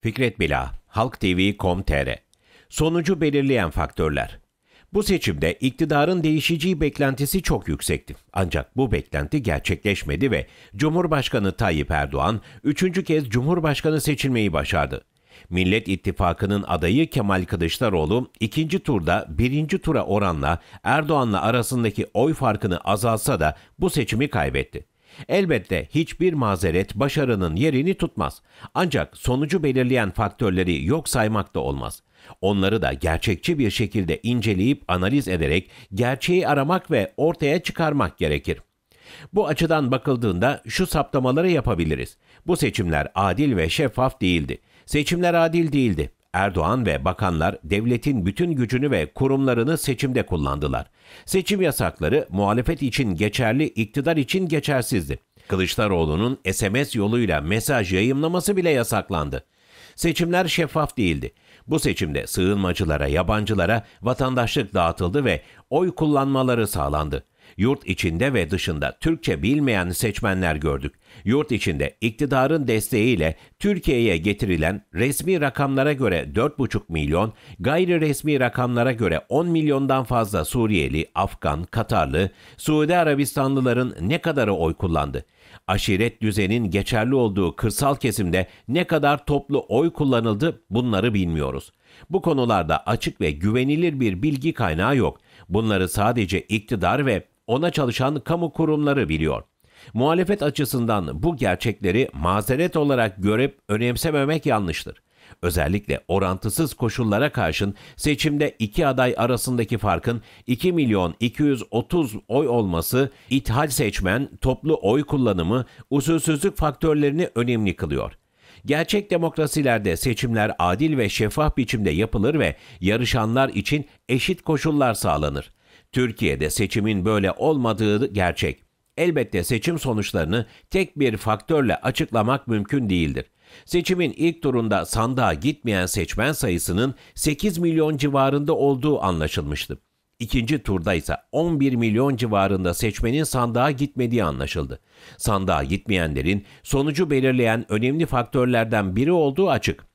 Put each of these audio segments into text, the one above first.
Fikret Bila, Halk TV.com.tr Sonucu belirleyen faktörler. Bu seçimde iktidarın değişeceği beklentisi çok yüksekti. Ancak bu beklenti gerçekleşmedi ve Cumhurbaşkanı Tayyip Erdoğan üçüncü kez Cumhurbaşkanı seçilmeyi başardı. Millet İttifakı'nın adayı Kemal Kılıçdaroğlu ikinci turda birinci tura oranla Erdoğan'la arasındaki oy farkını azalsa da bu seçimi kaybetti. Elbette hiçbir mazeret başarının yerini tutmaz. Ancak sonucu belirleyen faktörleri yok saymak da olmaz. Onları da gerçekçi bir şekilde inceleyip analiz ederek gerçeği aramak ve ortaya çıkarmak gerekir. Bu açıdan bakıldığında şu saptamaları yapabiliriz. Bu seçimler adil ve şeffaf değildi. Seçimler adil değildi. Erdoğan ve bakanlar devletin bütün gücünü ve kurumlarını seçimde kullandılar. Seçim yasakları muhalefet için geçerli, iktidar için geçersizdi. Kılıçdaroğlu'nun SMS yoluyla mesaj yayımlaması bile yasaklandı. Seçimler şeffaf değildi. Bu seçimde sığınmacılara, yabancılara vatandaşlık dağıtıldı ve oy kullanmaları sağlandı. Yurt içinde ve dışında Türkçe bilmeyen seçmenler gördük. Yurt içinde iktidarın desteğiyle Türkiye'ye getirilen resmi rakamlara göre 4,5 milyon, gayri resmi rakamlara göre 10 milyondan fazla Suriyeli, Afgan, Katarlı, Suudi Arabistanlıların ne kadarı oy kullandı? Aşiret düzenin geçerli olduğu kırsal kesimde ne kadar toplu oy kullanıldı bunları bilmiyoruz. Bu konularda açık ve güvenilir bir bilgi kaynağı yok. Bunları sadece iktidar ve ona çalışan kamu kurumları biliyor. Muhalefet açısından bu gerçekleri mazeret olarak görüp önemsememek yanlıştır. Özellikle orantısız koşullara karşın seçimde iki aday arasındaki farkın 2 milyon 230 oy olması ithal seçmen, toplu oy kullanımı, usulsüzlük faktörlerini önemli kılıyor. Gerçek demokrasilerde seçimler adil ve şeffaf biçimde yapılır ve yarışanlar için eşit koşullar sağlanır. Türkiye'de seçimin böyle olmadığı gerçek. Elbette seçim sonuçlarını tek bir faktörle açıklamak mümkün değildir. Seçimin ilk turunda sandığa gitmeyen seçmen sayısının 8 milyon civarında olduğu anlaşılmıştı. İkinci turda ise 11 milyon civarında seçmenin sandığa gitmediği anlaşıldı. Sandığa gitmeyenlerin sonucu belirleyen önemli faktörlerden biri olduğu açık.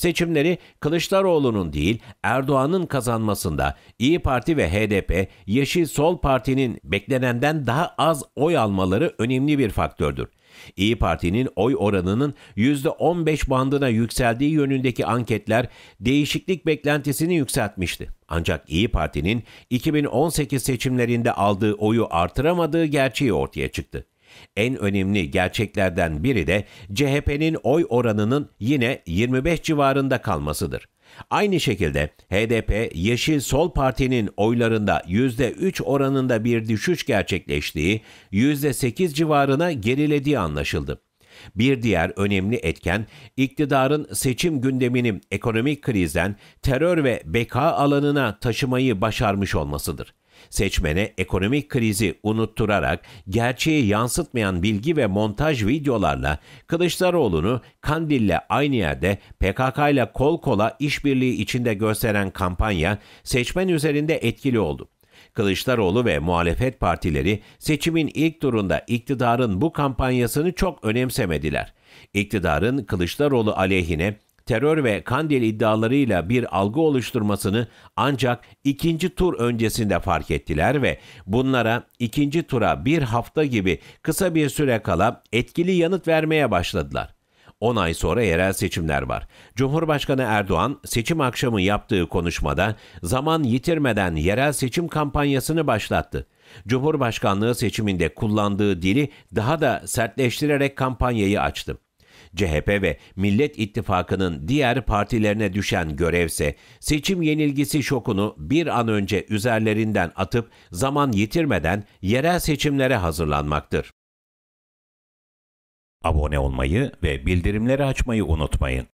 Seçimleri Kılıçdaroğlu'nun değil Erdoğan'ın kazanmasında İyi Parti ve HDP, Yeşil Sol Parti'nin beklenenden daha az oy almaları önemli bir faktördür. İyi Parti'nin oy oranının %15 bandına yükseldiği yönündeki anketler değişiklik beklentisini yükseltmişti. Ancak İyi Parti'nin 2018 seçimlerinde aldığı oyu artıramadığı gerçeği ortaya çıktı. En önemli gerçeklerden biri de CHP'nin oy oranının yine 25 civarında kalmasıdır. Aynı şekilde HDP, Yeşil Sol Parti'nin oylarında %3 oranında bir düşüş gerçekleştiği, %8 civarına gerilediği anlaşıldı. Bir diğer önemli etken iktidarın seçim gündemini ekonomik krizden terör ve beka alanına taşımayı başarmış olmasıdır seçmene ekonomik krizi unutturarak gerçeği yansıtmayan bilgi ve montaj videolarla Kılıçdaroğlu'nu Kandil'le aynı yerde PKK ile kol kola işbirliği içinde gösteren kampanya seçmen üzerinde etkili oldu. Kılıçdaroğlu ve muhalefet partileri seçimin ilk turunda iktidarın bu kampanyasını çok önemsemediler. İktidarın Kılıçdaroğlu aleyhine terör ve Kandil iddialarıyla bir algı oluşturmasını ancak ikinci tur öncesinde fark ettiler ve bunlara ikinci tura bir hafta gibi kısa bir süre kala etkili yanıt vermeye başladılar. 10 ay sonra yerel seçimler var. Cumhurbaşkanı Erdoğan seçim akşamı yaptığı konuşmada zaman yitirmeden yerel seçim kampanyasını başlattı. Cumhurbaşkanlığı seçiminde kullandığı dili daha da sertleştirerek kampanyayı açtı. CHP ve Millet İttifakı'nın diğer partilerine düşen görevse seçim yenilgisi şokunu bir an önce üzerlerinden atıp zaman yitirmeden yerel seçimlere hazırlanmaktır. Abone olmayı ve bildirimleri açmayı unutmayın.